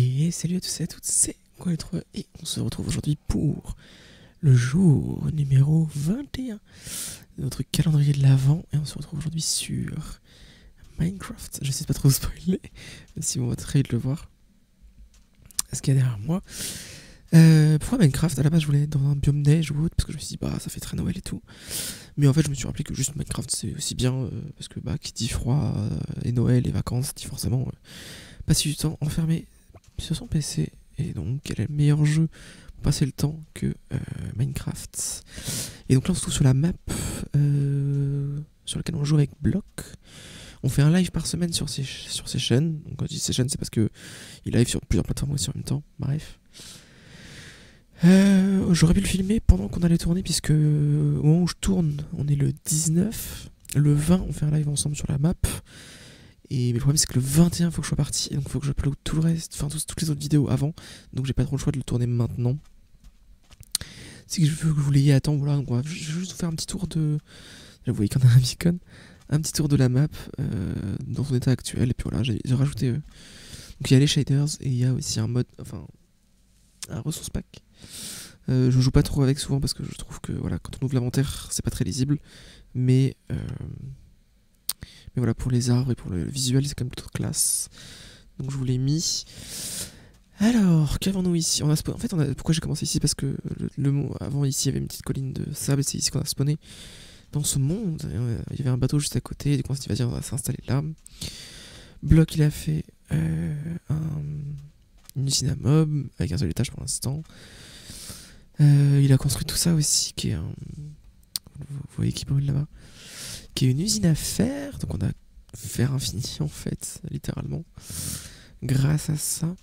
Et salut à tous et à toutes, c'est quoi et on se retrouve aujourd'hui pour le jour numéro 21 de notre calendrier de l'Avent et on se retrouve aujourd'hui sur Minecraft. Je sais pas trop spoiler, si on va très vite le voir. Ce qu'il y a derrière moi. Euh, pourquoi Minecraft À la base, je voulais être dans un biome neige ou autre parce que je me suis dit, bah ça fait très Noël et tout. Mais en fait, je me suis rappelé que juste Minecraft c'est aussi bien euh, parce que bah qui dit froid euh, et Noël et vacances dit forcément passer du temps enfermé sur son PC. Et donc, quel est le meilleur jeu pour passer le temps que Minecraft? Et donc là, on se trouve sur la map sur laquelle on joue avec Block. On fait un live par semaine sur ces, chaînes. Donc quand je dis ces chaînes, c'est parce que il live sur plusieurs plateformes aussi en même temps. Bref. Euh, J'aurais pu le filmer pendant qu'on allait tourner, puisque au moment où je tourne, on est le 19. Le 20, on fait un live ensemble sur la map. Et le problème, c'est que le 21, il faut que je sois parti. Et donc, faut que j'upload tout le reste, enfin, toutes les autres vidéos avant. Donc, j'ai pas trop le choix de le tourner maintenant. Si je veux que vous l'ayez à temps, voilà. Donc, je vais juste vous faire un petit tour de. Là, vous voyez qu'on a un beacon. Un petit tour de la map euh, dans son état actuel. Et puis voilà, j'ai rajouté. Euh, donc, il y a les shaders et il y a aussi un mode. Enfin, un ressource pack euh, je joue pas trop avec souvent parce que je trouve que voilà, quand on ouvre l'inventaire, c'est pas très lisible. Mais, euh, mais voilà, pour les arbres et pour le visuel, c'est quand même plutôt classe. Donc je vous l'ai mis. Alors, qu'avons-nous ici? En fait, on a... pourquoi j'ai commencé ici? Parce que le, avant, ici, il y avait une petite colline de sable et c'est ici qu'on a spawné dans ce monde. Euh, il y avait un bateau juste à côté, du coup, on s'est dit, on va s'installer là. Bloc, il a fait un, une usine à mob avec un seul étage pour l'instant. Euh, il a construit tout ça aussi, qui est un. Vous voyez qui brûle là-bas? Une usine à fer. Donc on a fer infini en fait, littéralement. Grâce à ça.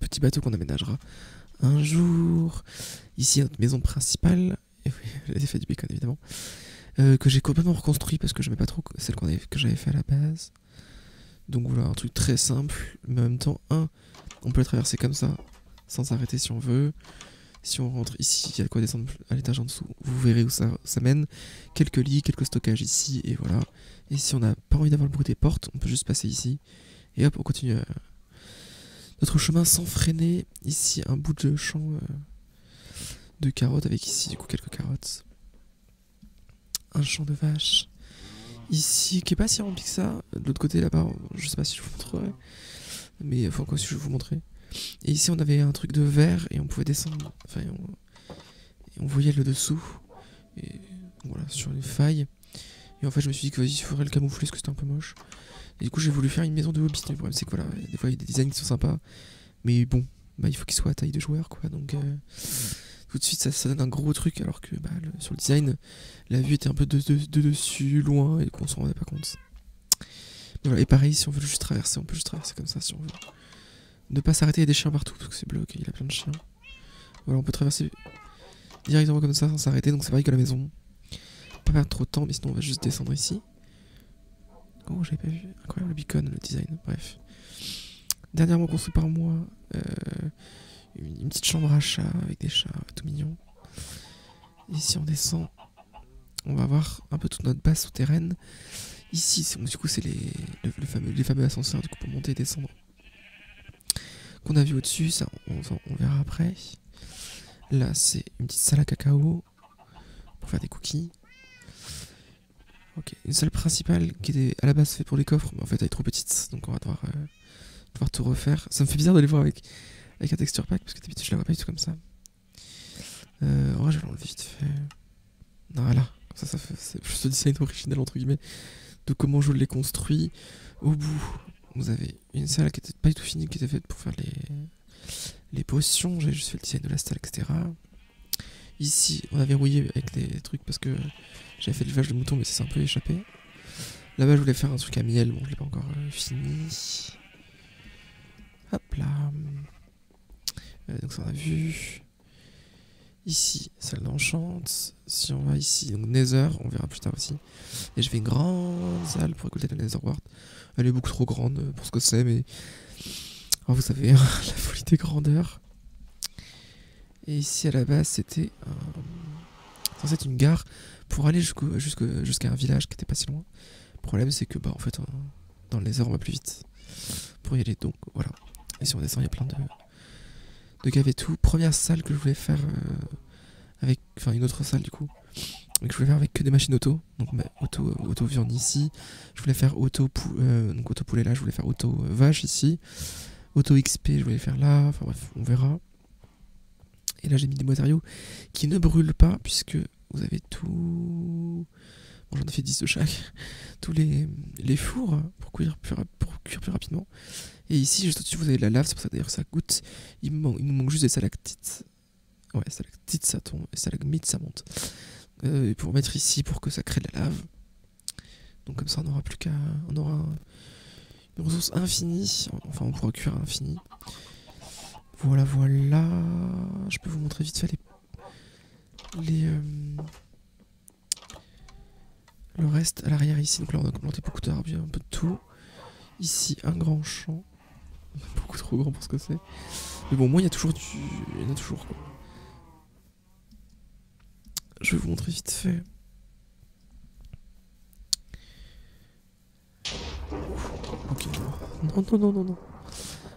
petit bateau qu'on aménagera un jour. Ici, notre maison principale. Et oui, l'effet du bacon évidemment. Euh, que j'ai complètement reconstruit parce que je n'aimais pas trop celle avait, que j'avais fait à la base. Donc voilà, un truc très simple, mais en même temps, un, on peut le traverser comme ça, sans s'arrêter si on veut. Si on rentre ici, il y a quoi descendre à l'étage en dessous. Vous verrez où ça, ça mène. Quelques lits, quelques stockages ici, et voilà. Et si on n'a pas envie d'avoir le bruit des portes, on peut juste passer ici. Et hop, on continue euh, notre chemin sans freiner. Ici, un bout de champ euh, de carottes, avec ici, du coup, quelques carottes. Un champ de vaches. Ici, qui est pas si rempli que ça. De l'autre côté, là-bas, je sais pas si je vous montrerai. Mais enfin, quoi, si je vous montrer. Et ici, on avait un truc de verre et on pouvait descendre. Enfin, on, voyait le dessous. Et voilà, sur les failles. Et en fait, je me suis dit que vas-y, il faudrait le camoufler parce que c'était un peu moche. Et du coup, j'ai voulu faire une maison de hobbit. Le problème, c'est que voilà, des fois, il y a des designs qui sont sympas. Mais bon, bah, il faut qu'il soit à taille de joueur, quoi. Donc, euh, tout de suite, ça, donne un gros truc. Alors que bah, sur le design, la vue était un peu de, dessus, loin, et qu'on s'en rendait pas compte. Voilà, et pareil, si on veut juste traverser, on peut juste traverser comme ça si on veut. Ne pas s'arrêter, il y a des chiens partout parce que c'est bloqué, il a plein de chiens. Voilà, on peut traverser directement comme ça sans s'arrêter, donc c'est pareil que la maison. Pas perdre trop de temps, mais sinon on va juste descendre ici. Oh, j'avais pas vu. Incroyable le beacon, le design, bref. Dernièrement construit par moi, euh, une, petite chambre à chat avec des chats tout mignons. Ici on descend, on va voir un peu toute notre base souterraine. Ici, du coup, c'est les, le, fameux, les fameux ascenseurs du coup, pour monter et descendre qu'on a vu au-dessus, ça on, verra après. Là, c'est une petite salle à cacao pour faire des cookies. Ok, une salle principale qui était à la base faite pour les coffres, mais en fait elle est trop petite, donc on va devoir, euh, tout refaire. Ça me fait bizarre de les voir avec, avec un texture pack, parce que d'habitude je la vois pas du tout comme ça. Euh, vrai, je vais l'enlever vite fait. Voilà, ça, ça fait, c'est le design original entre guillemets de comment je l'ai construit. Au bout, vous avez une salle qui était pas du tout finie, qui était faite pour faire les, les potions. J'ai juste fait le design de la salle, etc. Ici, on a verrouillé avec des trucs parce que j'avais fait l'élevage de moutons, mais c'est un peu échappé. Là-bas, je voulais faire un truc à miel, bon, je l'ai pas encore euh, fini. Hop là. Euh, donc, ça, on a vu. Ici, salle d'enchante. Si on va ici, donc Nether, on verra plus tard aussi. Et je fais une grande salle pour écouter le Nether Ward. Elle est beaucoup trop grande pour ce que c'est, mais. Oh, vous savez, la folie des grandeurs. Et ici, à la base, c'était un... une gare pour aller jusqu'à un village qui était pas si loin. Le problème, c'est que, bah, en fait, dans le Nether, on va plus vite pour y aller. Donc, voilà. Et si on descend, il y a plein de, de caves et tout. Première salle que je voulais faire euh, avec. Enfin, une autre salle du coup. Que je voulais faire avec que des machines auto. Donc, auto, euh, auto viande ici. Je voulais faire auto, euh, auto poulet là. Je voulais faire auto vache ici. Auto XP, je voulais faire là. Enfin bref, on verra. Et là, j'ai mis des matériaux qui ne brûlent pas, puisque vous avez tout. J'en ai fait 10 de chaque. Tous les, fours pour cuire, plus, rapidement. Et ici, juste au-dessus, vous avez de la lave, c'est pour ça d'ailleurs que ça goûte. Il, nous manque juste des stalactites. Ouais, stalactites, ça tombe. Et stalagmites, ça monte. Euh, et pour mettre ici pour que ça crée de la lave. Donc, comme ça, on n'aura plus qu'à. On aura un- une ressource infinie. Enfin, on pourra cuire à l'infini. Voilà, voilà. Je peux vous montrer vite fait les. les euh, le reste à l'arrière ici. Donc là, on a planté beaucoup d'arbres, un peu de tout. Ici, un grand champ. Beaucoup trop grand pour ce que c'est. Mais bon, moi, il y a toujours du. Il y en a toujours quoi. Je vais vous montrer vite fait. Ok, non. Non, non, non, non.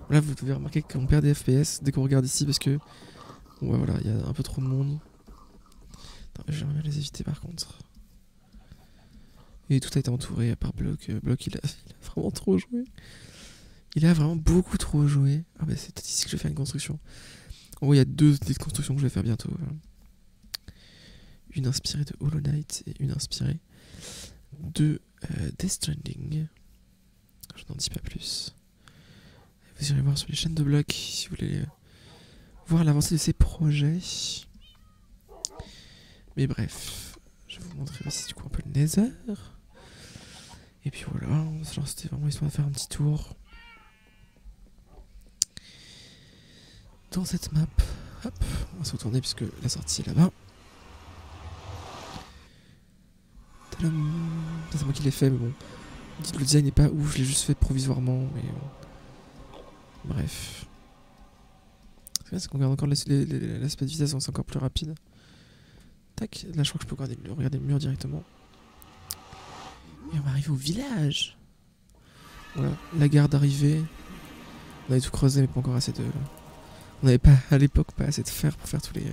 Là, vous devez remarquer qu'on perd des FPS dès qu'on regarde ici parce que. Ouais, voilà, il y a un peu trop de monde. J'aimerais bien les éviter par contre. Et tout a été entouré par Bloc. Euh, Bloc, il a, il a vraiment trop joué. Il a vraiment beaucoup trop joué. Ah, bah, c'est ici que je vais faire une construction. En gros, il y a deux petites constructions que je vais faire bientôt. Une inspirée de Hollow Knight et une inspirée de euh, Death Stranding. Je n'en dis pas plus. Vous irez voir sur les chaînes de Bloc si vous voulez euh, voir l'avancée de ces projets. Mais bref, je vais vous montrer aussi du coup un peu le Nether. Et puis voilà, c'était vraiment histoire de faire un petit tour. Dans cette map, hop, on va se retourner puisque la sortie est là-bas. C'est moi qui l'ai fait, mais bon. Le design n'est pas ouf, je l'ai juste fait provisoirement, mais. euh, Bref. Ce qui est bien, c'est qu'on regarde encore l'aspect vitesse, donc c'est encore plus rapide. Tac, là je crois que je peux regarder le mur directement. Et on va arriver au village. Voilà, la gare d'arrivée. On avait tout creusé, mais pas encore assez de. On n'avait pas à l'époque pas assez de fer pour faire tous les.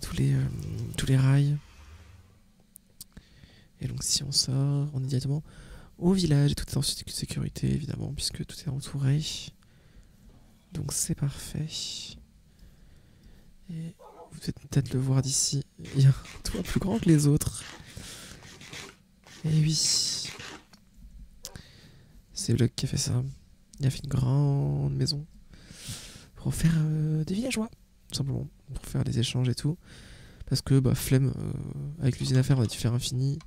tous les. euh, tous les rails. Et donc si on sort, on est directement au village et tout est en sé- sécurité évidemment puisque tout est entouré. Donc c'est parfait. Et vous devez peut-être le voir d'ici. Il y a un toit plus grand que les autres. Et oui. C'est Block qui a fait ça. Il a fait une grande maison. Pour faire euh, des villageois. Tout simplement. Pour faire des échanges et tout. Parce que, bah, flemme. euh, avec l'usine à faire, on a dû faire infini.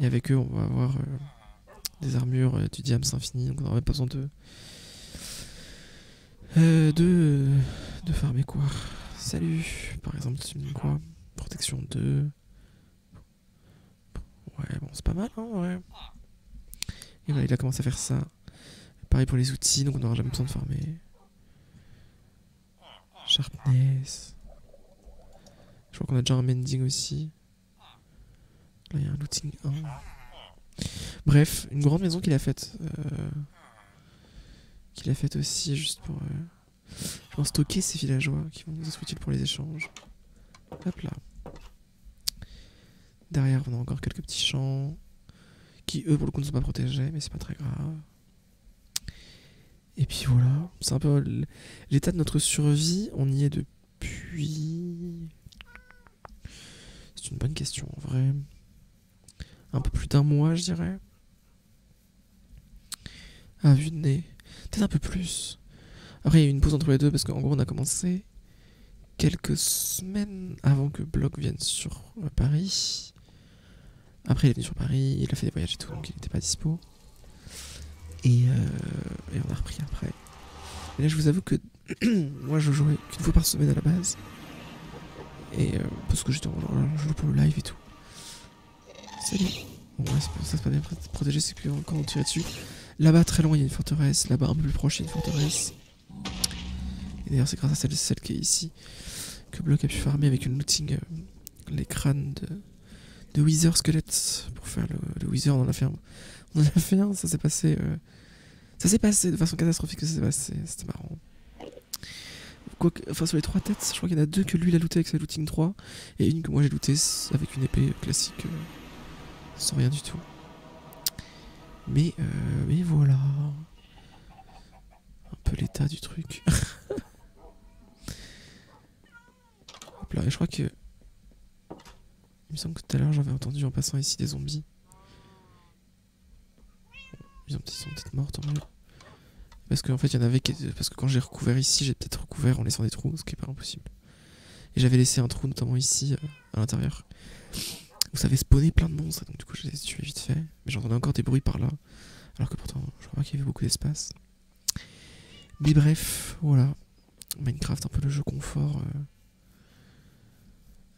Et avec eux, on va avoir euh, des armures, du diams infini. Donc on n'aura même pas besoin de. De. de farmer quoi. Salut. Par exemple, me dis quoi? Protection 2. Ouais, bon, c'est pas mal, hein, ouais. Et voilà, il a commencé à faire ça. Pareil pour les outils, donc on n'aura jamais besoin de farmer. Sharpness. Je crois qu'on a déjà un mending aussi. Là, il y a un looting 1. Bref, une grande maison qu'il a faite. euh, qu'il a faite aussi, juste pour, euh, pour stocker ces villageois qui vont nous être utiles pour les échanges. Hop là. Derrière, on a encore quelques petits champs qui, eux, pour le coup, ne sont pas protégés, mais c'est pas très grave. Et puis voilà, c'est un peu l'état de notre survie. On y est depuis. C'est une bonne question en vrai. Un peu plus d'un mois, je dirais. À vue de nez. Peut-être un peu plus. Après, il y a eu une pause entre les deux parce qu'en gros, on a commencé quelques semaines avant que Block vienne sur euh, Paris. Après, il est venu sur Paris, il a fait des voyages et tout, donc il n'était pas dispo. Et, euh, et on a repris après. Et là, je vous avoue que moi, je jouais qu'une fois par semaine à la base. Et euh, parce que j'étais en je joue pour le live et tout. Salut. Bon, ouais, ça, c'est pas bien protégé, c'est que quand on tire dessus. Là-bas, très loin, il y a une forteresse. Là-bas, un peu plus proche, il y a une forteresse. Et d'ailleurs, c'est grâce à celle, celle qui est ici que Block a pu farmer avec une looting euh, les crânes de, de Wither Squelette pour faire le, le Wither. On en a fait un. Ça s'est passé. euh, Ça s'est passé de façon catastrophique, ça s'est passé. C'était marrant. Enfin, sur les trois têtes, je crois qu'il y en a deux que lui il a looté avec sa looting 3 et une que moi j'ai looté avec une épée classique euh, sans rien du tout. Mais, euh, mais voilà. Un peu l'état du truc. Hop là, et je crois que. Il me semble que tout à l'heure j'avais entendu en passant ici des zombies. Ils, sont peut-être morts, tant mieux. Parce qu'en fait, il y en avait. Parce que quand j'ai recouvert ici, j'ai peut-être recouvert en laissant des trous, ce qui est pas impossible. Et j'avais laissé un trou, notamment ici, euh, à l'intérieur. Ça avait spawné plein de monstres, donc du coup, je les ai tués vite fait. Mais j'entendais encore des bruits par là. Alors que pourtant, je crois qu'il y avait beaucoup d'espace. Mais bref, voilà. Minecraft, un peu le jeu confort. Euh,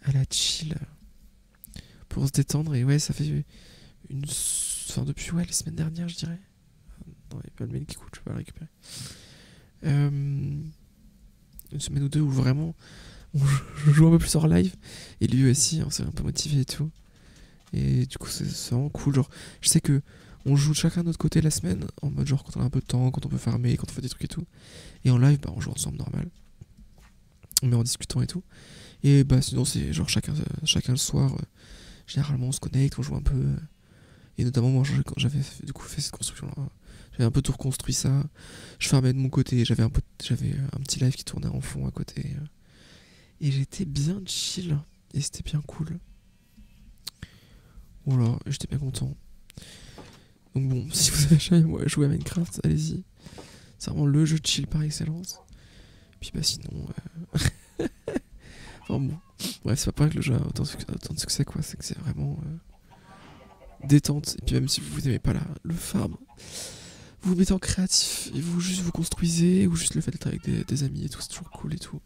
à la chill. Pour se détendre. Et ouais, ça fait une. Enfin, depuis ouais, les semaines dernières, je dirais. Non, il n'y a pas de mail qui coûte, je peux pas le récupérer. Euh, une semaine ou deux où vraiment je joue un peu plus hors live. Et lui aussi, on s'est un peu motivé et tout. Et du coup, c'est vraiment cool. Genre, je sais que on joue chacun de notre côté la semaine, en mode genre quand on a un peu de temps, quand on peut farmer, quand on fait des trucs et tout. Et en live, bah, on joue ensemble normal. Mais en discutant et tout. Et bah sinon, c'est genre chacun, chacun le soir, euh, généralement on se connecte, on joue un peu. Et notamment, moi, quand j'avais du coup fait cette construction-là, j'avais un peu tout reconstruit ça. Je farmais de mon côté, j'avais un, j'avais un petit live qui tournait en fond à côté. Et j'étais bien chill. Et c'était bien cool. Voilà, j'étais bien content. Donc bon, si vous avez jamais joué à Minecraft, allez-y. C'est vraiment le jeu de chill par excellence. Puis bah sinon... Euh... enfin bon, bref, c'est pas pour que le jeu a autant, de succès quoi, c'est que c'est vraiment euh, détente. Et puis même si vous n'aimez pas la, le farm, vous vous mettez en créatif et vous juste vous construisez ou juste le fait d'être avec des, des amis et tout, c'est toujours cool et tout.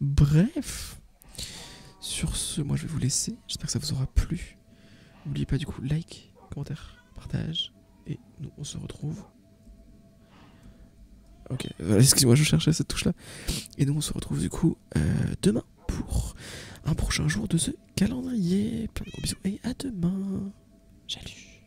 Bref, sur ce, moi je vais vous laisser. J'espère que ça vous aura plu. N'oubliez pas du coup like, commentaire, partage. Et nous on se retrouve. Ok, excusez-moi, je cherchais cette touche là. Et nous on se retrouve du coup euh, demain pour un prochain jour de ce calendrier. Plein de gros bisous et à demain. Salut.